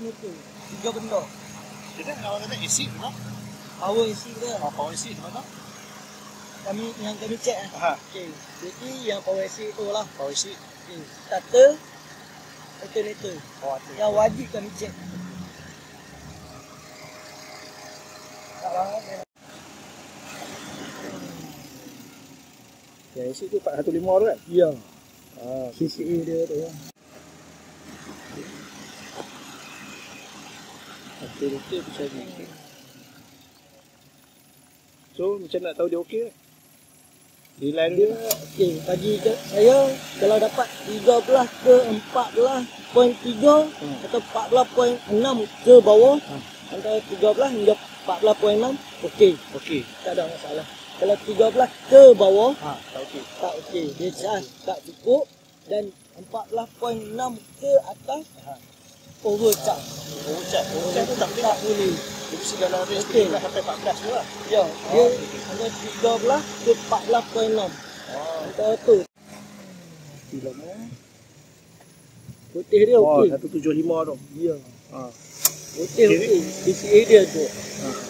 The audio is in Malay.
meter. Tiga benda. Jadi awak kata acid tu Power isi dia. Oh, power acid tu mana? Kami yang kami cek eh. Ha, Okey. Jadi yang power isi tu lah. power acid. Okey. Starter. Alternator. Oh, ada. Yang wajib kami cek. Tak banget dia. Yang acid tu 415 tu kan? Ya. Ha, CCA dia tu. ya. Betul-betul macam ni. So, macam nak tahu dia okey tak? Nilai Dia dia okey bagi saya kalau dapat 13 ke 14.3 Hmm. atau 14.6 ke bawah Hmm. antara 13 hingga 14.6 okey okey. tak ada masalah. Kalau 13 ke bawah Ha, tak okey. tak okey dia charge tak cukup dan 14.6 ke atas Ha. Overcharge. Tu tak boleh. tak boleh. Dia mesti dalam range. 13 sampai 14 tu lah. Ya, dia antara 13 ke 14.6. Oh, Antara tu. Putih dia Oh, okey. 175 tu. Ya. Ha. Putih Kiri. okey. DCA dia tu. Ha.